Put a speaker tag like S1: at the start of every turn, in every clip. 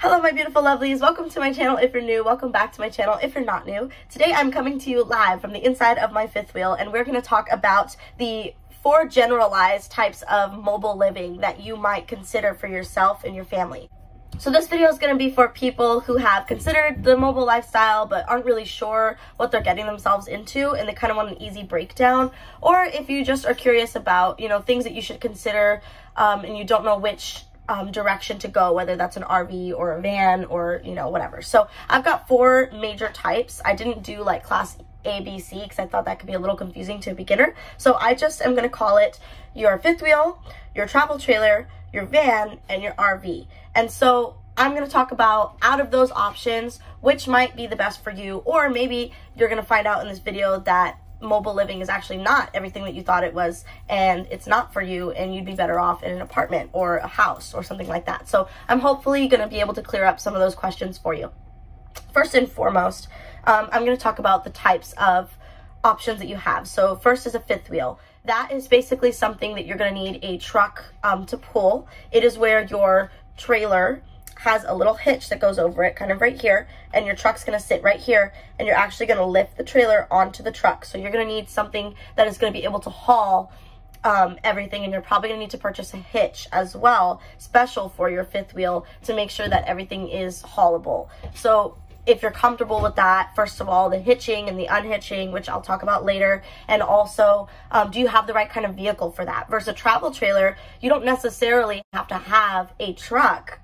S1: Hello my beautiful lovelies, welcome to my channel if you're new, welcome back to my channel if you're not new. Today I'm coming to you live from the inside of my fifth wheel and we're going to talk about the four generalized types of mobile living that you might consider for yourself and your family. So this video is going to be for people who have considered the mobile lifestyle but aren't really sure what they're getting themselves into and they kind of want an easy breakdown or if you just are curious about, you know, things that you should consider um, and you don't know which um, direction to go, whether that's an RV or a van or, you know, whatever. So I've got four major types. I didn't do like class A, B, C because I thought that could be a little confusing to a beginner. So I just am going to call it your fifth wheel, your travel trailer, your van, and your RV. And so I'm going to talk about out of those options, which might be the best for you, or maybe you're going to find out in this video that mobile living is actually not everything that you thought it was and it's not for you and you'd be better off in an apartment or a house or something like that. So I'm hopefully going to be able to clear up some of those questions for you. First and foremost, um, I'm going to talk about the types of options that you have. So first is a fifth wheel. That is basically something that you're going to need a truck um, to pull. It is where your trailer has a little hitch that goes over it, kind of right here, and your truck's gonna sit right here, and you're actually gonna lift the trailer onto the truck. So you're gonna need something that is gonna be able to haul um, everything, and you're probably gonna need to purchase a hitch as well, special for your fifth wheel, to make sure that everything is haulable. So if you're comfortable with that, first of all, the hitching and the unhitching, which I'll talk about later, and also, um, do you have the right kind of vehicle for that? Versus a travel trailer, you don't necessarily have to have a truck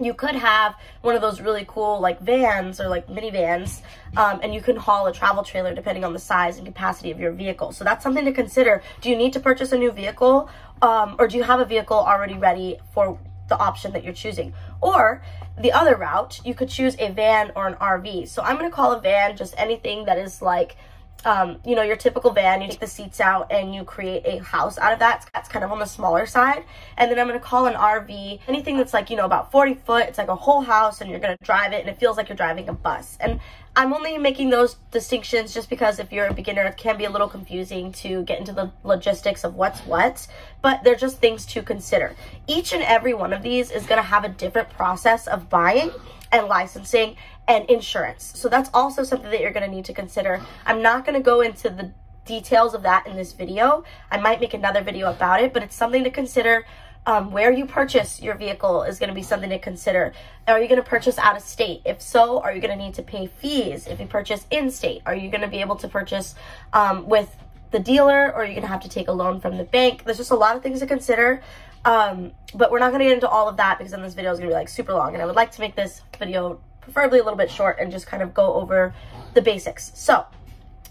S1: you could have one of those really cool like vans or like minivans um, and you can haul a travel trailer depending on the size and capacity of your vehicle. So that's something to consider. Do you need to purchase a new vehicle um, or do you have a vehicle already ready for the option that you're choosing? Or the other route you could choose a van or an rv so i'm going to call a van just anything that is like um, you know, your typical van, you take the seats out and you create a house out of that. That's kind of on the smaller side. And then I'm going to call an RV anything that's like, you know, about 40 foot. It's like a whole house and you're going to drive it and it feels like you're driving a bus. And I'm only making those distinctions just because if you're a beginner, it can be a little confusing to get into the logistics of what's what, but they're just things to consider. Each and every one of these is going to have a different process of buying and licensing and insurance. So that's also something that you're going to need to consider. I'm not going to go into the details of that in this video. I might make another video about it, but it's something to consider. Um, where you purchase your vehicle is going to be something to consider. Are you going to purchase out of state? If so, are you going to need to pay fees? If you purchase in state, are you going to be able to purchase um, with the dealer or are you going to have to take a loan from the bank? There's just a lot of things to consider. Um, but we're not going to get into all of that because then this video is going to be like super long and I would like to make this video preferably a little bit short and just kind of go over the basics. So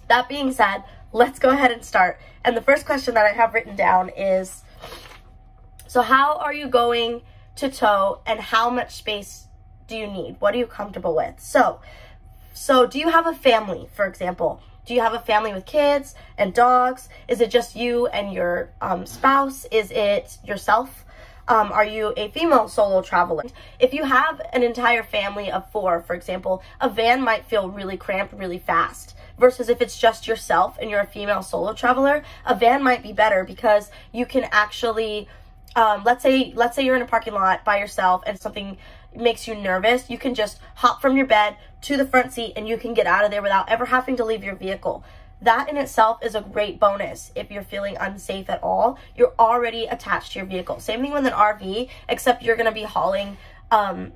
S1: that being said, let's go ahead and start. And the first question that I have written down is, so how are you going to tow and how much space do you need? What are you comfortable with? So, so do you have a family, for example? Do you have a family with kids and dogs? Is it just you and your um, spouse? Is it yourself? Um, are you a female solo traveler? If you have an entire family of four, for example, a van might feel really cramped really fast versus if it's just yourself and you're a female solo traveler, a van might be better because you can actually, um, let's say, let's say you're in a parking lot by yourself and something makes you nervous, you can just hop from your bed to the front seat and you can get out of there without ever having to leave your vehicle that in itself is a great bonus if you're feeling unsafe at all. You're already attached to your vehicle. Same thing with an RV, except you're going to be hauling um,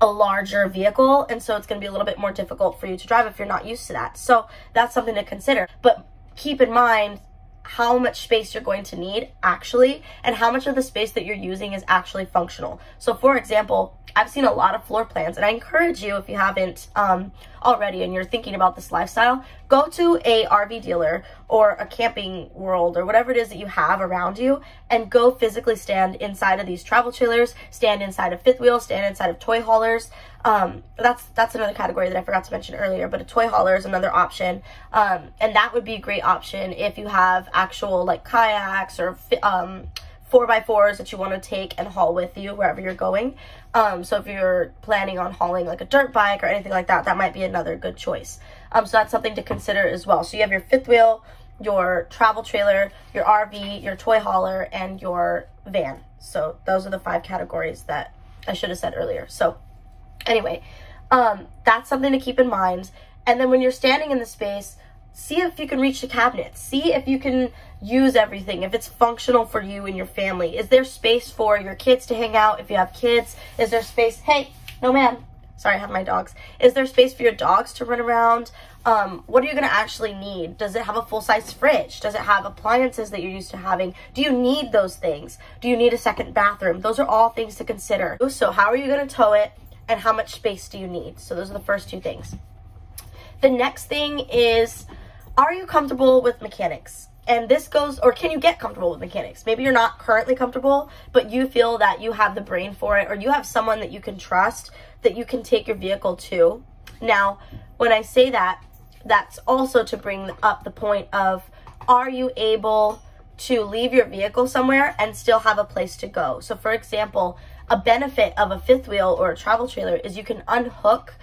S1: a larger vehicle, and so it's going to be a little bit more difficult for you to drive if you're not used to that. So that's something to consider. But keep in mind how much space you're going to need actually and how much of the space that you're using is actually functional. So for example, I've seen a lot of floor plans and I encourage you if you haven't um, already and you're thinking about this lifestyle, go to a RV dealer or a camping world or whatever it is that you have around you and go physically stand inside of these travel trailers, stand inside of fifth wheels, stand inside of toy haulers. Um, that's that's another category that I forgot to mention earlier, but a toy hauler is another option. Um, and that would be a great option if you have actual like kayaks or um, four by fours that you want to take and haul with you wherever you're going. Um, so if you're planning on hauling like a dirt bike or anything like that, that might be another good choice. Um, so that's something to consider as well. So you have your fifth wheel, your travel trailer, your RV, your toy hauler, and your van. So those are the five categories that I should have said earlier. So Anyway, um, that's something to keep in mind. And then when you're standing in the space, see if you can reach the cabinets. See if you can use everything, if it's functional for you and your family. Is there space for your kids to hang out? If you have kids, is there space? Hey, no man. Sorry, I have my dogs. Is there space for your dogs to run around? Um, what are you going to actually need? Does it have a full-size fridge? Does it have appliances that you're used to having? Do you need those things? Do you need a second bathroom? Those are all things to consider. So how are you going to tow it? And how much space do you need? So those are the first two things. The next thing is, are you comfortable with mechanics? And this goes, or can you get comfortable with mechanics? Maybe you're not currently comfortable, but you feel that you have the brain for it, or you have someone that you can trust that you can take your vehicle to. Now, when I say that, that's also to bring up the point of are you able to leave your vehicle somewhere and still have a place to go? So, for example, a benefit of a fifth wheel or a travel trailer is you can unhook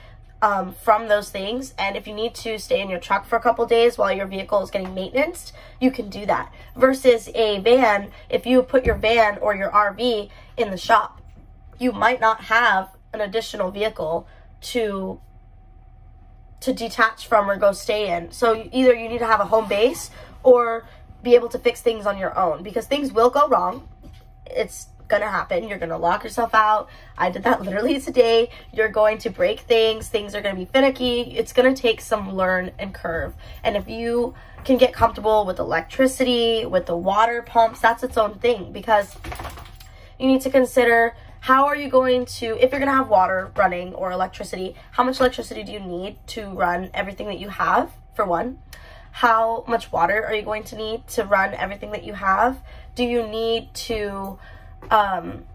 S1: um, from those things. And if you need to stay in your truck for a couple days while your vehicle is getting maintenance, you can do that. Versus a van, if you put your van or your RV in the shop, you might not have an additional vehicle to to detach from or go stay in. So either you need to have a home base or be able to fix things on your own because things will go wrong. It's gonna happen. You're gonna lock yourself out. I did that literally today. You're going to break things. Things are gonna be finicky. It's gonna take some learn and curve. And if you can get comfortable with electricity, with the water pumps, that's its own thing because you need to consider how are you going to, if you're going to have water running or electricity, how much electricity do you need to run everything that you have, for one? How much water are you going to need to run everything that you have? Do you need to um,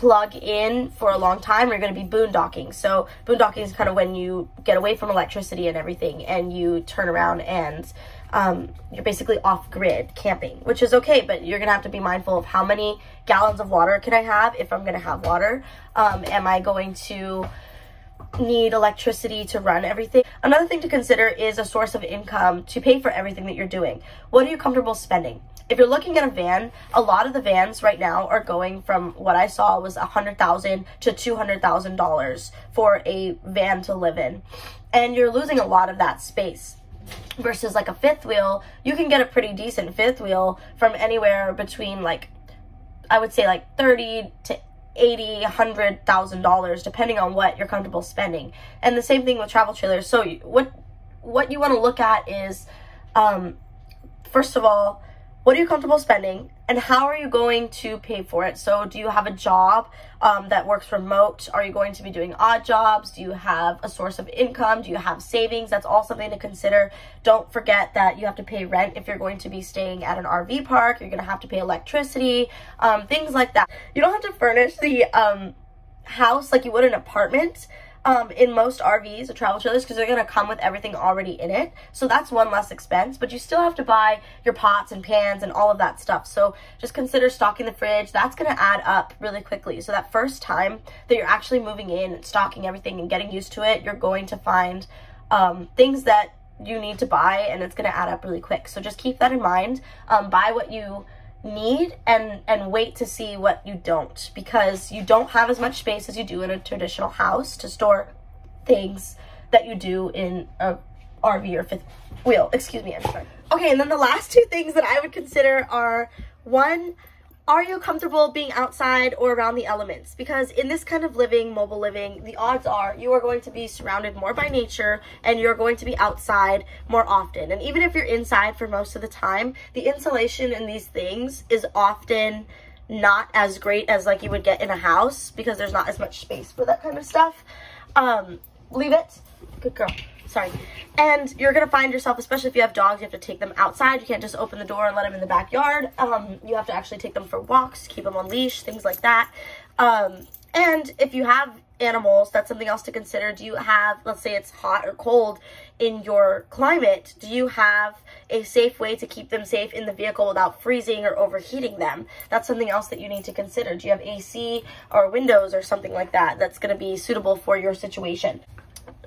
S1: plug in for a long time, you're going to be boondocking. So boondocking is kind of when you get away from electricity and everything and you turn around and um, you're basically off grid camping, which is okay, but you're gonna have to be mindful of how many gallons of water can I have if I'm gonna have water. Um, am I going to need electricity to run everything. Another thing to consider is a source of income to pay for everything that you're doing. What are you comfortable spending? if you're looking at a van, a lot of the vans right now are going from what I saw was a hundred thousand to two hundred thousand dollars for a van to live in, and you're losing a lot of that space. Versus like a fifth wheel, you can get a pretty decent fifth wheel from anywhere between like, I would say like thirty to eighty, hundred thousand dollars, depending on what you're comfortable spending. And the same thing with travel trailers. So what what you want to look at is, um, first of all what are you comfortable spending? And how are you going to pay for it? So do you have a job um, that works remote? Are you going to be doing odd jobs? Do you have a source of income? Do you have savings? That's all something to consider. Don't forget that you have to pay rent if you're going to be staying at an rv park. You're going to have to pay electricity um, things like that. You don't have to furnish the um, house like you would an apartment um, in most RVs or travel trailers because they're going to come with everything already in it. So that's one less expense, but you still have to buy your pots and pans and all of that stuff. So just consider stocking the fridge. That's going to add up really quickly. So that first time that you're actually moving in and stocking everything and getting used to it, you're going to find um, things that you need to buy and it's going to add up really quick. So just keep that in mind. Um, buy what you need and and wait to see what you don't because you don't have as much space as you do in a traditional house to store things that you do in a RV or fifth wheel. Excuse me, I'm sorry. Okay, and then the last two things that I would consider are one, are you comfortable being outside or around the elements? Because in this kind of living, mobile living, the odds are you are going to be surrounded more by nature and you're going to be outside more often. And even if you're inside for most of the time, the insulation in these things is often not as great as like you would get in a house because there's not as much space for that kind of stuff. Um, leave it. Good girl sorry. And you're gonna find yourself, especially if you have dogs, you have to take them outside. You can't just open the door and let them in the backyard. Um, you have to actually take them for walks, keep them on leash, things like that. Um, and if you have animals, that's something else to consider. Do you have, let's say it's hot or cold in your climate, do you have a safe way to keep them safe in the vehicle without freezing or overheating them? That's something else that you need to consider. Do you have AC or windows or something like that that's going to be suitable for your situation?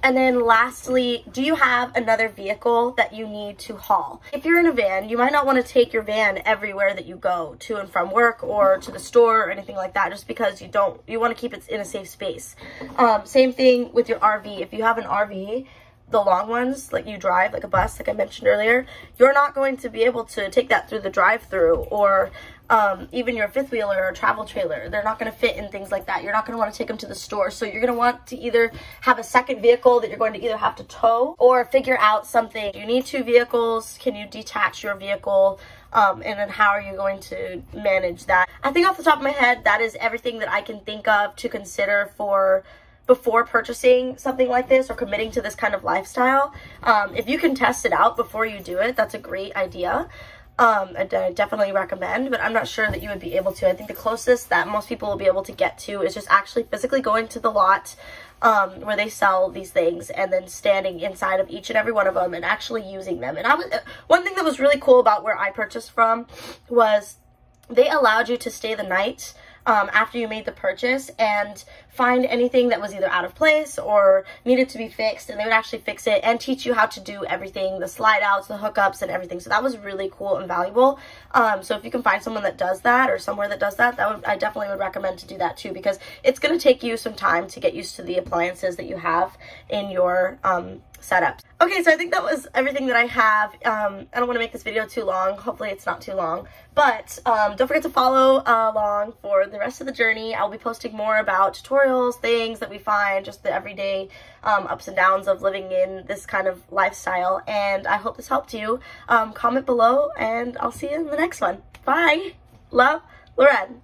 S1: And then lastly, do you have another vehicle that you need to haul? If you're in a van, you might not want to take your van everywhere that you go to and from work or to the store or anything like that just because you don't, you want to keep it in a safe space. Um, same thing with your RV. If you have an RV, the long ones, like you drive, like a bus, like I mentioned earlier, you're not going to be able to take that through the drive-through or um, even your fifth wheeler or travel trailer. They're not going to fit in things like that. You're not going to want to take them to the store. So you're going to want to either have a second vehicle that you're going to either have to tow or figure out something. Do You need two vehicles. Can you detach your vehicle? Um, and then how are you going to manage that? I think off the top of my head, that is everything that I can think of to consider for before purchasing something like this or committing to this kind of lifestyle. Um, if you can test it out before you do it, that's a great idea. Um, I definitely recommend, but I'm not sure that you would be able to. I think the closest that most people will be able to get to is just actually physically going to the lot um, where they sell these things and then standing inside of each and every one of them and actually using them. And I was one thing that was really cool about where I purchased from was they allowed you to stay the night um, after you made the purchase and find anything that was either out of place or needed to be fixed and they would actually fix it and teach you how to do everything, the slide outs, the hookups and everything. So that was really cool and valuable. Um, so if you can find someone that does that or somewhere that does that, that would, I definitely would recommend to do that too because it's going to take you some time to get used to the appliances that you have in your um, setup. Okay, so I think that was everything that I have. Um, I don't want to make this video too long. Hopefully it's not too long. But um, don't forget to follow uh, along for the rest of the journey. I'll be posting more about tutorials, things that we find, just the everyday um, ups and downs of living in this kind of lifestyle. And I hope this helped you. Um, comment below and I'll see you in the next one. Bye. Love, Loren.